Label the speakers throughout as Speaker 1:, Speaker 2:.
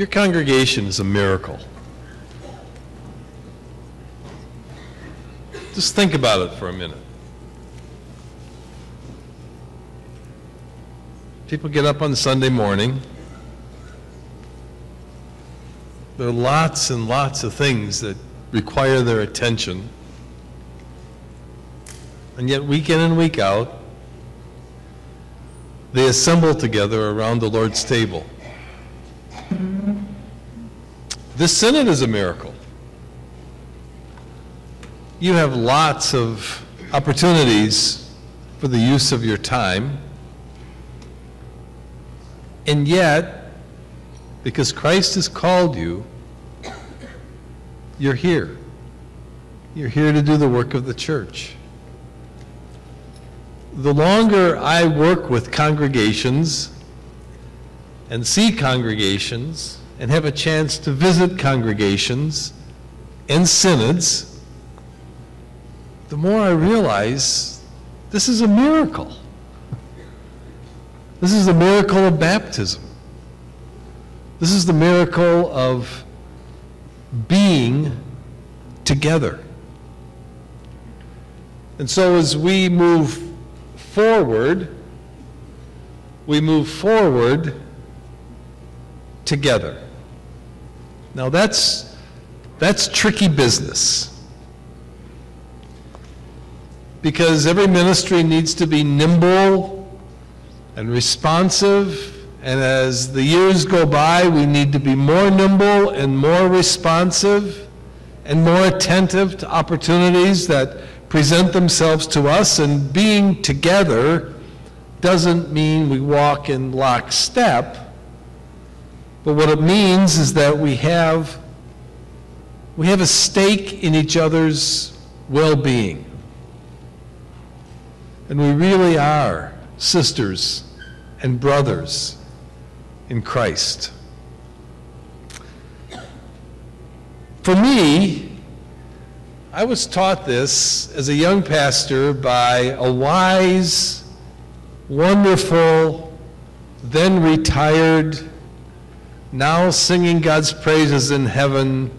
Speaker 1: Your congregation is a miracle. Just think about it for a minute. People get up on Sunday morning. There are lots and lots of things that require their attention. And yet, week in and week out, they assemble together around the Lord's table. This Synod is a miracle. You have lots of opportunities for the use of your time. And yet, because Christ has called you, you're here. You're here to do the work of the church. The longer I work with congregations and see congregations and have a chance to visit congregations and synods, the more I realize this is a miracle. This is the miracle of baptism. This is the miracle of being together. And so as we move forward, we move forward together. Now that's that's tricky business. Because every ministry needs to be nimble and responsive. And as the years go by, we need to be more nimble and more responsive and more attentive to opportunities that present themselves to us. And being together doesn't mean we walk in lockstep, but what it means is that we have, we have a stake in each other's well being. And we really are sisters and brothers in Christ. For me, I was taught this as a young pastor by a wise, wonderful, then retired, now singing God's praises in heaven,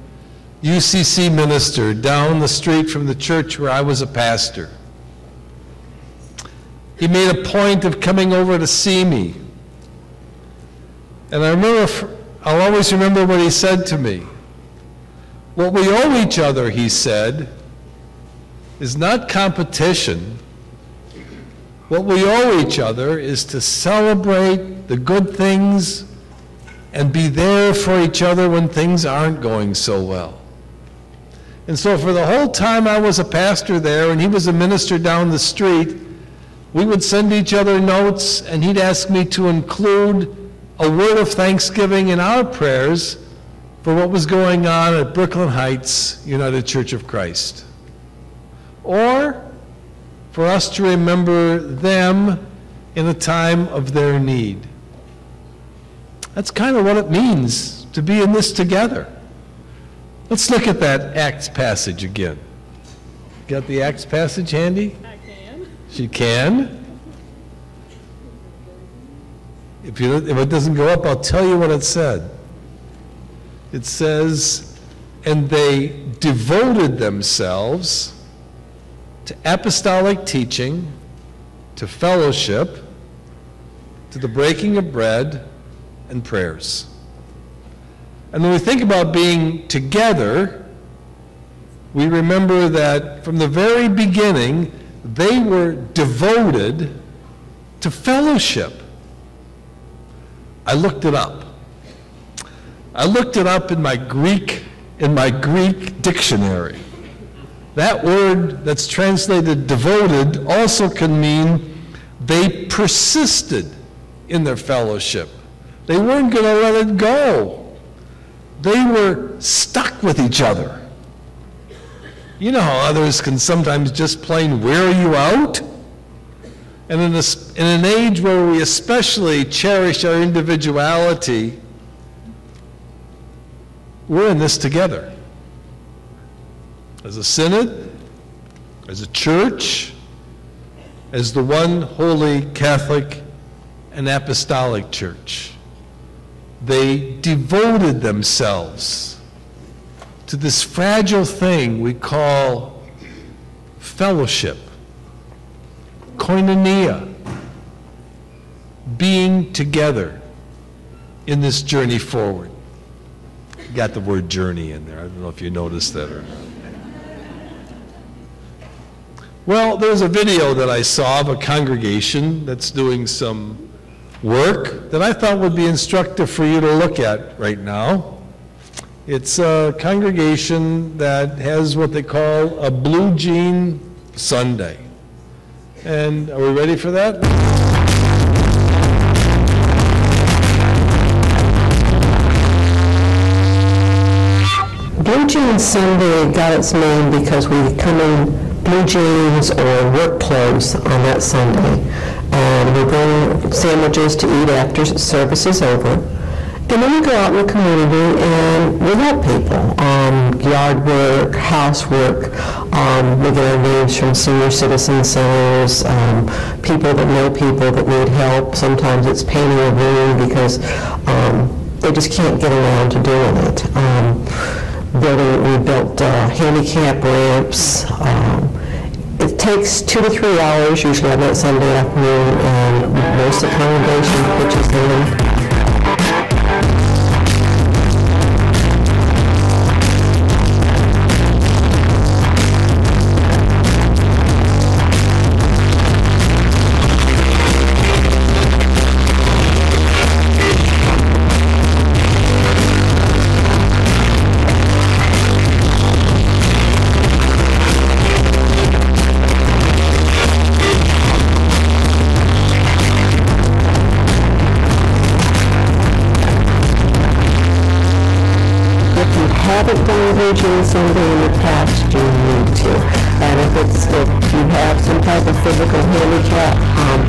Speaker 1: UCC minister down the street from the church where I was a pastor. He made a point of coming over to see me. And I remember, I'll always remember what he said to me. What we owe each other, he said, is not competition. What we owe each other is to celebrate the good things and be there for each other when things aren't going so well. And so, for the whole time I was a pastor there and he was a minister down the street, we would send each other notes, and he'd ask me to include a word of thanksgiving in our prayers for what was going on at Brooklyn Heights United Church of Christ. Or for us to remember them in a time of their need. That's kind of what it means to be in this together. Let's look at that Acts passage again. Got the Acts passage handy? I can. She can. If, you, if it doesn't go up, I'll tell you what it said. It says, and they devoted themselves to apostolic teaching, to fellowship, to the breaking of bread, and prayers. And when we think about being together, we remember that from the very beginning, they were devoted to fellowship. I looked it up. I looked it up in my Greek in my Greek dictionary. That word that's translated devoted also can mean they persisted in their fellowship. They weren't going to let it go. They were stuck with each other. You know how others can sometimes just plain wear you out? And in, this, in an age where we especially cherish our individuality, we're in this together. As a synod, as a church, as the one holy Catholic and apostolic church. They devoted themselves to this fragile thing we call fellowship, koinonia, being together in this journey forward. Got the word journey in there. I don't know if you noticed that or not. Well, there's a video that I saw of a congregation that's doing some work that I thought would be instructive for you to look at right now. It's a congregation that has what they call a blue jean Sunday. And are we ready for that?
Speaker 2: Blue Jean Sunday got its name because we come in blue jeans or work clothes on that Sunday. And we bring sandwiches to eat after service is over. And then we go out in the community and we help people. Um, yard work, housework. Um, we get our names from senior citizen centers, um, people that know people that need help. Sometimes it's painting a room because um, they just can't get around to doing it. Um, building, we built uh, handicap ramps. Um, It takes two to three hours, usually on that Sunday afternoon, and most of the congregation pitches in. Done Blue Jean Sunday in the past, you need to. And if it's, if you have some type of physical handicap, um,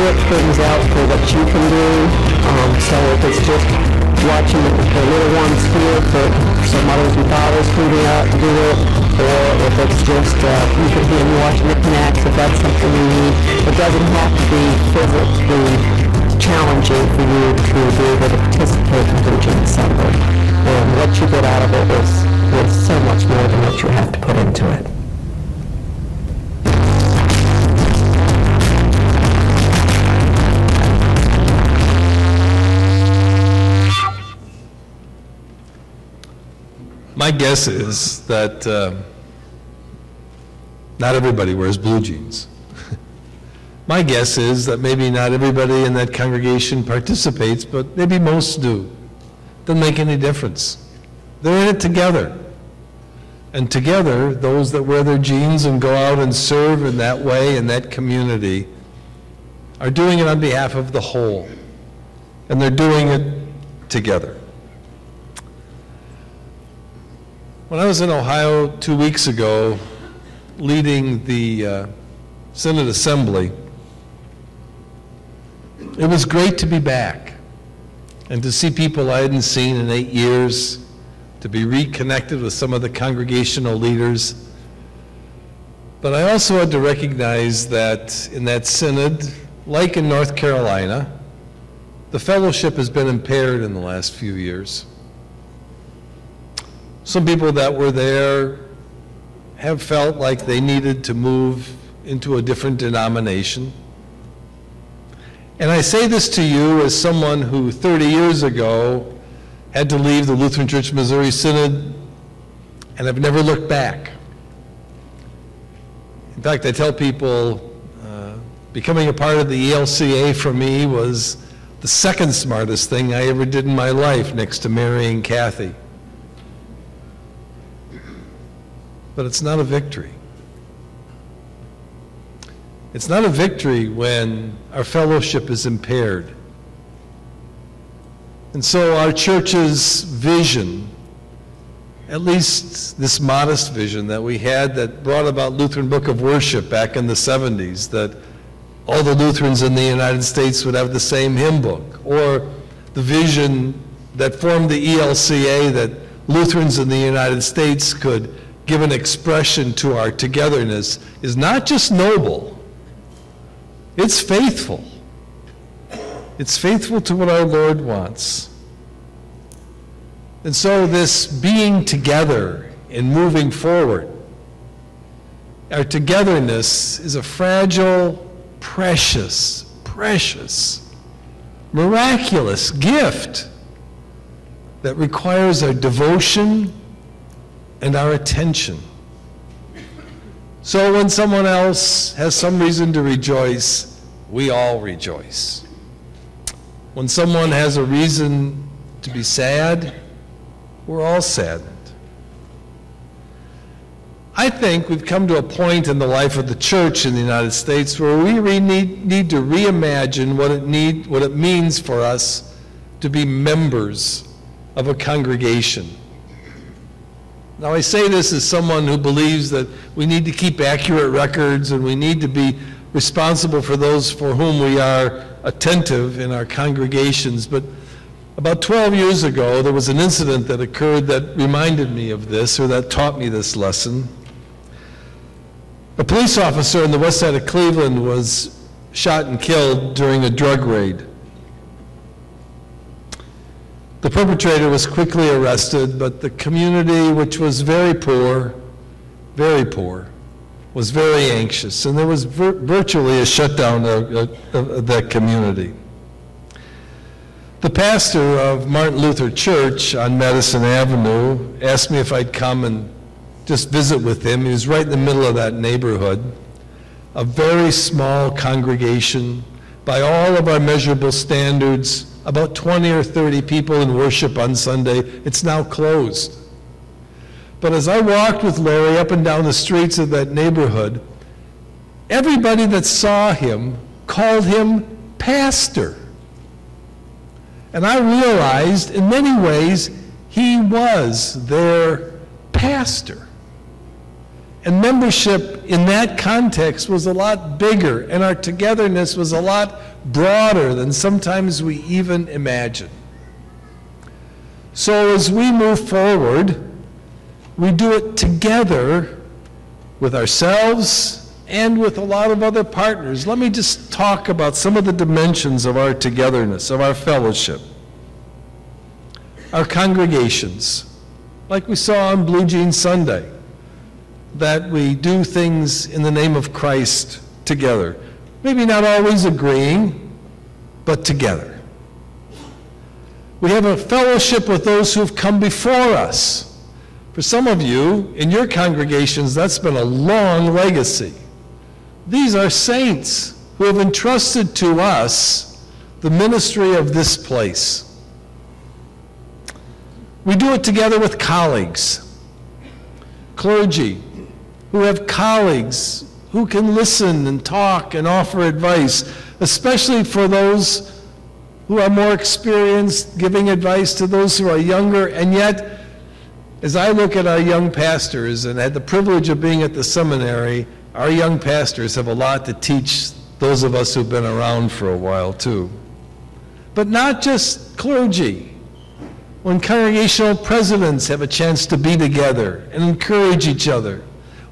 Speaker 2: work things out for what you can do. Um, so if it's just watching the, the little ones here, for some mothers and fathers be out and do it, or if it's just, uh, you can be watching the connects, if that's something you need. It doesn't have to be physically challenging for you to be able to participate in Blue Jean
Speaker 1: guess is that um, not everybody wears blue jeans. My guess is that maybe not everybody in that congregation participates, but maybe most do. Doesn't make any difference. They're in it together. And together, those that wear their jeans and go out and serve in that way in that community are doing it on behalf of the whole. And they're doing it together. When I was in Ohio two weeks ago, leading the uh, Synod Assembly, it was great to be back and to see people I hadn't seen in eight years, to be reconnected with some of the congregational leaders. But I also had to recognize that in that synod, like in North Carolina, the fellowship has been impaired in the last few years. Some people that were there have felt like they needed to move into a different denomination. And I say this to you as someone who 30 years ago had to leave the Lutheran Church Missouri Synod and have never looked back. In fact, I tell people uh, becoming a part of the ELCA for me was the second smartest thing I ever did in my life next to marrying Kathy. But it's not a victory. It's not a victory when our fellowship is impaired. And so our church's vision, at least this modest vision that we had that brought about Lutheran Book of Worship back in the 70s, that all the Lutherans in the United States would have the same hymn book, or the vision that formed the ELCA that Lutherans in the United States could give an expression to our togetherness, is not just noble, it's faithful. It's faithful to what our Lord wants. And so, this being together and moving forward, our togetherness is a fragile, precious, precious, miraculous gift that requires our devotion and our attention. So when someone else has some reason to rejoice, we all rejoice. When someone has a reason to be sad, we're all saddened. I think we've come to a point in the life of the church in the United States where we need, need to reimagine what it, need, what it means for us to be members of a congregation. Now, I say this as someone who believes that we need to keep accurate records and we need to be responsible for those for whom we are attentive in our congregations. But about 12 years ago, there was an incident that occurred that reminded me of this or that taught me this lesson. A police officer in the west side of Cleveland was shot and killed during a drug raid. The perpetrator was quickly arrested, but the community, which was very poor, very poor, was very anxious, and there was vir- virtually a shutdown of, of, of that community. The pastor of Martin Luther Church on Madison Avenue asked me if I'd come and just visit with him. He was right in the middle of that neighborhood, a very small congregation by all of our measurable standards, about 20 or 30 people in worship on Sunday. It's now closed. But as I walked with Larry up and down the streets of that neighborhood, everybody that saw him called him pastor. And I realized in many ways he was their pastor. And membership in that context was a lot bigger, and our togetherness was a lot broader than sometimes we even imagine. So as we move forward, we do it together with ourselves and with a lot of other partners. Let me just talk about some of the dimensions of our togetherness, of our fellowship. Our congregations, like we saw on Blue Jean Sunday, that we do things in the name of Christ together. Maybe not always agreeing, but together. We have a fellowship with those who've come before us. For some of you, in your congregations, that's been a long legacy. These are saints who have entrusted to us the ministry of this place. We do it together with colleagues, clergy, who have colleagues who can listen and talk and offer advice, especially for those who are more experienced, giving advice to those who are younger. And yet, as I look at our young pastors and had the privilege of being at the seminary, our young pastors have a lot to teach those of us who've been around for a while, too. But not just clergy. When congregational presidents have a chance to be together and encourage each other,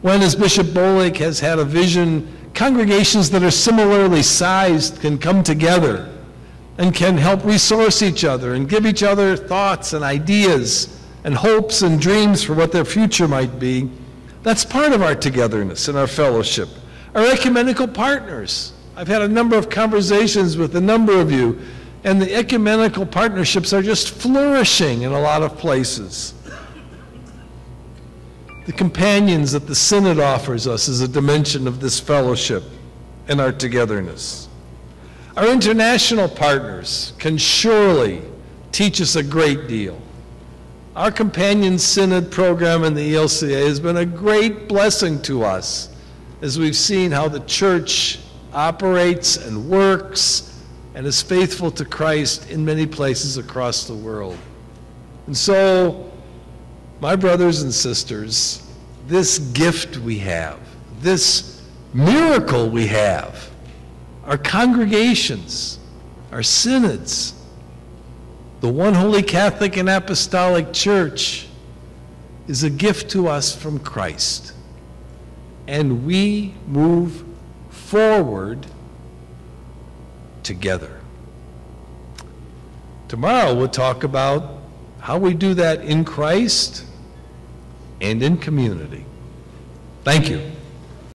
Speaker 1: when, as Bishop Bolick has had a vision, congregations that are similarly sized can come together and can help resource each other and give each other thoughts and ideas and hopes and dreams for what their future might be. That's part of our togetherness and our fellowship. Our ecumenical partners. I've had a number of conversations with a number of you, and the ecumenical partnerships are just flourishing in a lot of places. The companions that the Synod offers us is a dimension of this fellowship and our togetherness. Our international partners can surely teach us a great deal. Our Companion Synod program in the ELCA has been a great blessing to us as we've seen how the church operates and works and is faithful to Christ in many places across the world. And so, my brothers and sisters, this gift we have, this miracle we have, our congregations, our synods, the one holy Catholic and Apostolic Church is a gift to us from Christ. And we move forward together. Tomorrow we'll talk about how we do that in Christ and in community. Thank you.